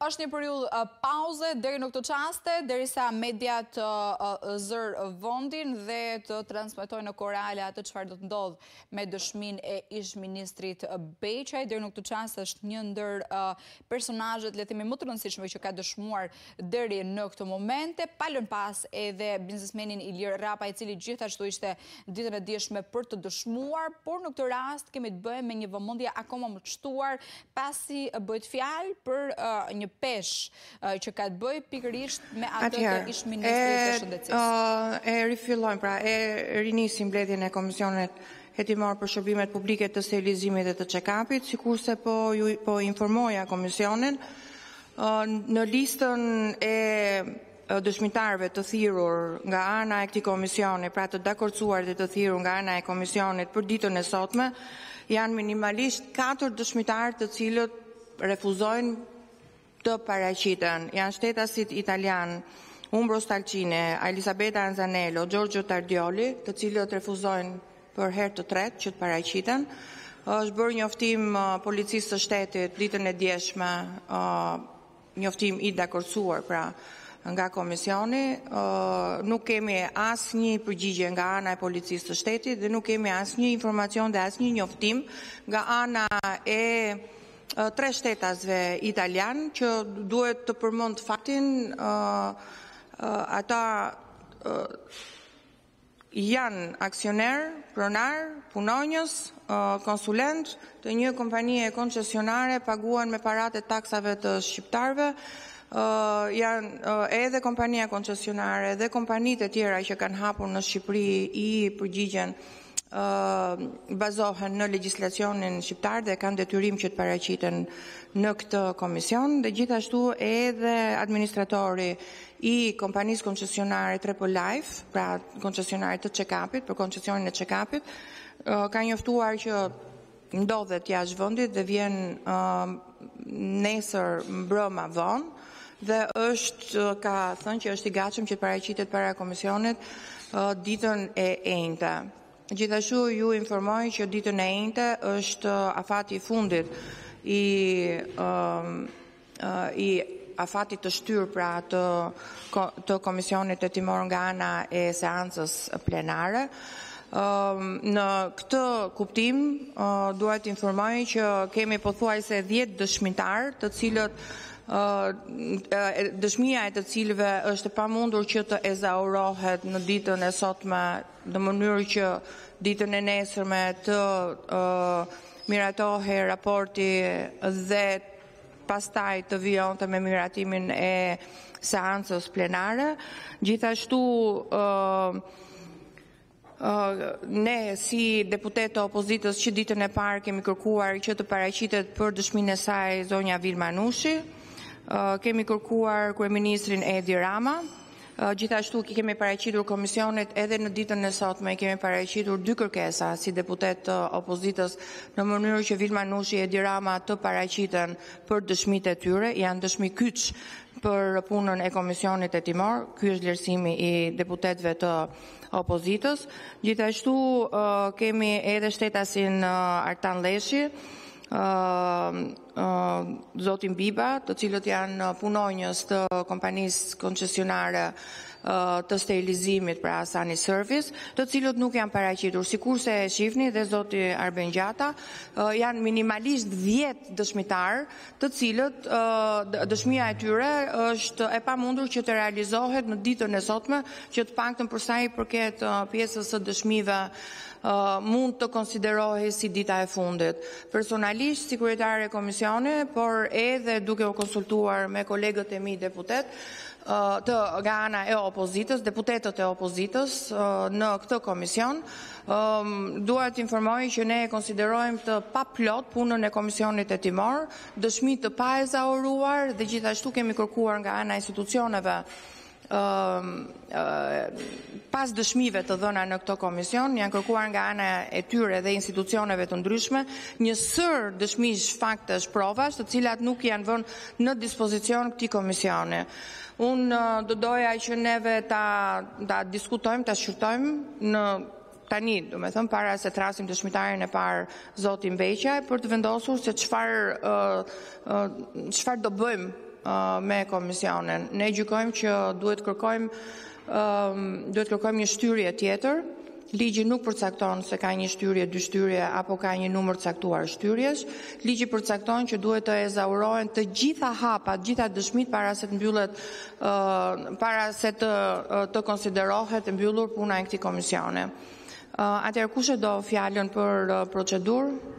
Është një periudhë pauze deri në këto çaste, derisa mediat të zënë vendin dhe të transmetojnë në kohë reale atë çfarë do të ndodhë me dëshminë e ish-ministrit Beqaj. Deri në këto çaste është një ndër personazhet, le të themi, më të rëndësishme që ka dëshmuar deri në këto momente, pa lënë pas edhe biznesmenin Ilir Rrapaj, i cili gjithashtu ishte ditën e djeshme për të dëshmuar, por në këtë rast kemi të bëjmë me një vëmendje akoma më të shtuar, pasi bëhet fjalë për një peshë që ka të bëjë pikërisht me atë të ish-ministrit të shëndetësisë. E rifillojmë, pra e rinisim mbledhjen e komisionit hetimor për shërbimet publike të sterilizimit dhe të check-up-it, sikurse po ju po informoja komisionin në listën e dëshmitarëve të thirrur nga ana e këtij komisioni, pra të dakordësuar dhe të thirrur nga ana e komisionit për ditën e sotme, janë minimalisht katër dëshmitarë të cilët refuzojnë të paraqiten. Janë shtetasit italianë Umbro Stalcini, Elisabeta Anzanello, Giorgio Tardioli, të cilët refuzojnë për herë të tretë që të paraqiten. Është bërë njoftim policisë së shtetit ditën e djeshme njoftim i dakordësuar pra nga komisioni, nuk kemi asnjë përgjigje nga ana e Policisë së Shtetit dhe nuk kemi asnjë informacion dhe asnjë njoftim nga ana e tre shtetasve italianë që duhet të përmend faktin ata janë aksionerë, pronarë, punonjës, konsulentë të një kompanie koncesionare, paguhen me paratë e taksave të shqiptarëve, janë edhe kompania koncesionare dhe kompanitë e tjera që kanë hapur në Shqipëri i përgjigjen bazohen në legjislacionin shqiptar dhe kanë detyrim që të paraqiten në këtë komision dhe gjithashtu edhe administratori i kompanisë koncesionare 3P Life, pra koncesionarit të check-up-it, për koncesionin e check-up-it, ka njoftuar që ndodhet jashtë vendit dhe vjen nesër mbrëma vonë dhe është ka thënë që është i gatshëm që të paraqitet para komisionit ditën e enjte. Gjithashtu ju informoj që ditën e enjte është afati i fundit i i afatit të shtyrë pra të komisionit hetimor nga ana e seancës plenare. Në këtë kuptim duhet të informoj që kemi pothuajse 10 dëshmitarë, të cilët dëshmia e të cilëve është e pamundur që të ezaurohet në ditën e sotme në mënyrë që ditën e nesërme të miratohej raporti dhe pastaj të vijonte me miratimin e seancës plenare. Gjithashtu ne si deputetë të opozitës që ditën e parë kemi kërkuar që të paraqitet për dëshminë e saj zonja Vilma Nushi. Kemi kërkuar kryeministrin Edi Rama. Gjithashtu i kemi paraqitur komisionit edhe në ditën e sotme i kemi paraqitur dy kërkesa si deputetë të opozitës në mënyrë që Vilma Nushi e Edi Rama të paraqiten për dëshmitë e tyre, janë dëshmi kyç për punën e komisionit hetimor. Ky është vlerësimi i deputetëve të opozitës. Gjithashtu kemi edhe shtetasin Artan Lleshi, zotin Biba, të cilët janë punonjës të kompanisë koncesionare të sterilizimit pra e Sani Service, të cilët nuk janë paraqitur. Sikurse e shihni dhe zoti Arben Gjata, janë minimalisht 10 dëshmitarë, të cilët dëshmia e tyre është e pamundur që të realizohet në ditën e sotme, që të paktën për sa i përket pjesës së dëshmive mund të konsiderohej si dita e fundit. personalisht si kryetare e komisionit, por edhe duke u konsultuar me kolegët e mi deputetë, nga ana e opozitës, deputetët e opozitës në këtë komision, dua të informoj që ne e konsiderojmë të paplotë punën e komisionit hetimor, dëshmi të paezauruar dhe gjithashtu kemi kërkuar nga ana e institucioneve pas dëshmive të dhëna në këtë komision, janë kërkuar nga ana e tyre dhe institucioneve të ndryshme një sërë dëshmish, faktesh, provash, të cilat nuk janë vënë në dispozicion këtij komisioni. Unë do doja që neve ta, ta diskutojmë, ta shqyrtojmë në tani, domethënë para se të thrasim dëshmitarin e parë zotin Beqaj për të vendosur se çfarë çfarë do bëjmë me komisionin. Ne gjykojmë që duhet kërkojmë duhet kërkojmë një shtyrje tjetër. Ligji nuk përcakton se ka një shtyrje, dy shtyrje apo ka një numër caktuar shtyrjesh. Ligji përcakton që duhet të ezaurohen të gjitha hapat, gjitha dëshmitë para se të mbyllet para se të të konsiderohet e mbyllur puna e këtij komisioni. Atëherë kush e do fjalën për procedurë?